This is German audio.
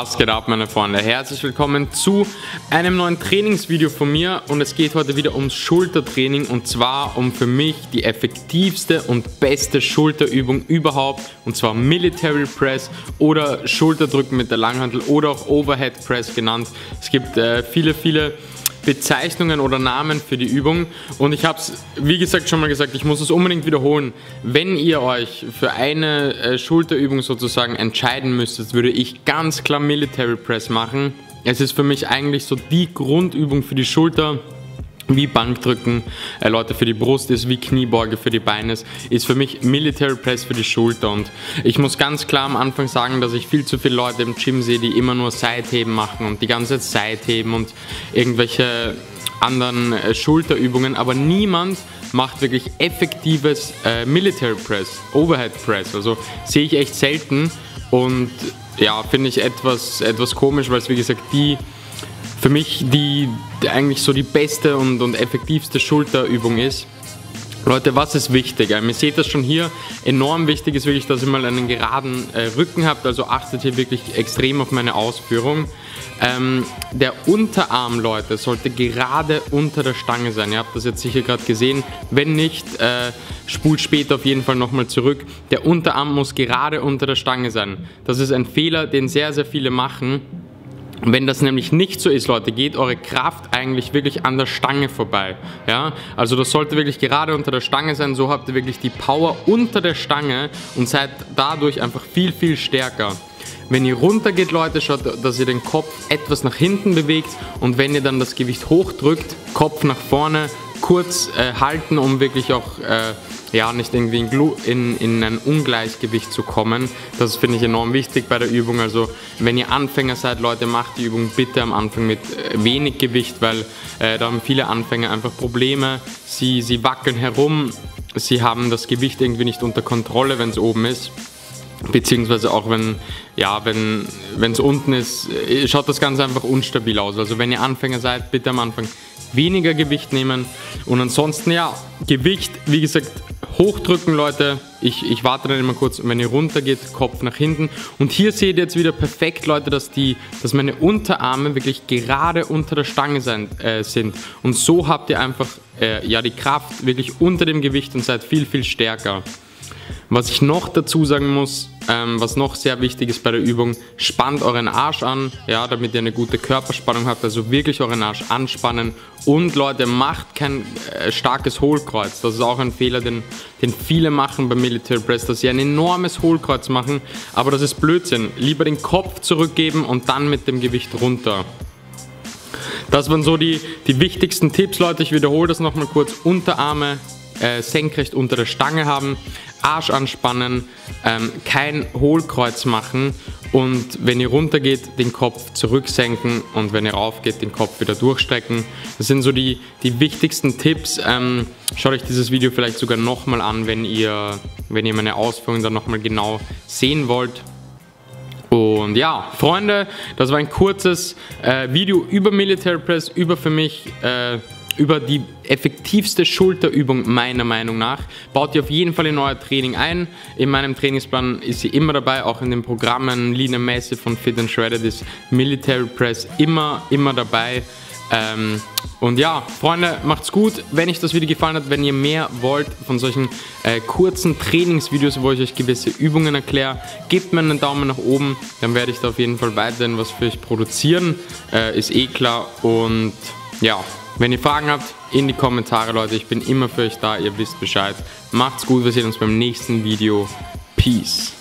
Was geht ab, meine Freunde? Herzlich willkommen zu einem neuen Trainingsvideo von mir und es geht heute wieder ums Schultertraining und zwar um für mich die effektivste und beste Schulterübung überhaupt und zwar Military Press oder Schulterdrücken mit der Langhantel oder auch Overhead Press genannt. Es gibt äh, viele, viele Bezeichnungen oder Namen für die Übung. Und ich habe es, wie gesagt, schon mal gesagt, ich muss es unbedingt wiederholen. Wenn ihr euch für eine äh, Schulterübung sozusagen entscheiden müsstet, würde ich ganz klar Military Press machen. Es ist für mich eigentlich so die Grundübung für die Schulter wie Bankdrücken, äh, Leute für die Brust ist, wie Kniebeuge für die Beine ist, ist für mich Military Press für die Schulter. Und ich muss ganz klar am Anfang sagen, dass ich viel zu viele Leute im Gym sehe, die immer nur Seitheben machen und die ganze Zeit Seitheben und irgendwelche anderen äh, Schulterübungen, aber niemand macht wirklich effektives äh, Military Press, Overhead Press. Also sehe ich echt selten und ja, finde ich etwas, etwas komisch, weil es wie gesagt die für mich die, die eigentlich so die beste und, und effektivste Schulterübung ist. Leute, was ist wichtig? Ihr seht das schon hier. Enorm wichtig ist wirklich, dass ihr mal einen geraden äh, Rücken habt. Also achtet hier wirklich extrem auf meine Ausführung. Ähm, der Unterarm, Leute, sollte gerade unter der Stange sein. Ihr habt das jetzt sicher gerade gesehen. Wenn nicht, äh, spult später auf jeden Fall nochmal zurück. Der Unterarm muss gerade unter der Stange sein. Das ist ein Fehler, den sehr, sehr viele machen. Wenn das nämlich nicht so ist, Leute, geht eure Kraft eigentlich wirklich an der Stange vorbei. Ja? Also das sollte wirklich gerade unter der Stange sein, so habt ihr wirklich die Power unter der Stange und seid dadurch einfach viel, viel stärker. Wenn ihr runter geht, Leute, schaut, dass ihr den Kopf etwas nach hinten bewegt und wenn ihr dann das Gewicht hochdrückt, Kopf nach vorne, kurz äh, halten, um wirklich auch äh, ja, nicht irgendwie in, in, in, ein Ungleichgewicht zu kommen. Das finde ich enorm wichtig bei der Übung. Also wenn ihr Anfänger seid, Leute, macht die Übung bitte am Anfang mit äh, wenig Gewicht, weil äh, da haben viele Anfänger einfach Probleme. Sie, sie wackeln herum, sie haben das Gewicht irgendwie nicht unter Kontrolle, wenn es oben ist beziehungsweise auch wenn ja wenn es unten ist äh, schaut das Ganze einfach unstabil aus also wenn ihr Anfänger seid bitte am Anfang weniger Gewicht nehmen und ansonsten ja Gewicht wie gesagt hochdrücken, Leute. Ich, ich warte dann immer kurz, wenn ihr runter geht, Kopf nach hinten. Und hier seht ihr jetzt wieder perfekt, Leute, dass, die, dass meine Unterarme wirklich gerade unter der Stange sein, äh, sind. Und so habt ihr einfach äh, ja, die Kraft wirklich unter dem Gewicht und seid viel, viel stärker. Was ich noch dazu sagen muss, ähm, was noch sehr wichtig ist bei der Übung, spannt euren Arsch an, ja, damit ihr eine gute Körperspannung habt, also wirklich euren Arsch anspannen und Leute, macht kein äh, starkes Hohlkreuz, das ist auch ein Fehler, den, den viele machen beim Military Press, dass sie ein enormes Hohlkreuz machen, aber das ist Blödsinn, lieber den Kopf zurückgeben und dann mit dem Gewicht runter. Das waren so die, die wichtigsten Tipps, Leute. Ich wiederhole das nochmal kurz. Unterarme äh, senkrecht unter der Stange haben, Arsch anspannen, ähm, kein Hohlkreuz machen und wenn ihr runter geht, den Kopf zurücksenken und wenn ihr rauf geht, den Kopf wieder durchstrecken. Das sind so die, die wichtigsten Tipps. Ähm, schaut euch dieses Video vielleicht sogar nochmal an, wenn ihr, wenn ihr meine Ausführungen dann nochmal genau sehen wollt. Und ja, Freunde, das war ein kurzes äh, Video über Military Press, über für mich äh, über die effektivste Schulterübung meiner Meinung nach. Baut ihr auf jeden Fall in euer Training ein. In meinem Trainingsplan ist sie immer dabei, auch in den Programmen Lean Massive von Fit and Shredded ist Military Press immer, immer dabei. Ähm, und ja, Freunde, macht's gut. Wenn euch das Video gefallen hat, wenn ihr mehr wollt von solchen äh, kurzen Trainingsvideos, wo ich euch gewisse Übungen erkläre, gebt mir einen Daumen nach oben. Dann werde ich da auf jeden Fall weiterhin was für euch produzieren. Äh, ist eh klar. Und ja, wenn ihr Fragen habt, in die Kommentare, Leute. Ich bin immer für euch da, ihr wisst Bescheid. Macht's gut, wir sehen uns beim nächsten Video. Peace.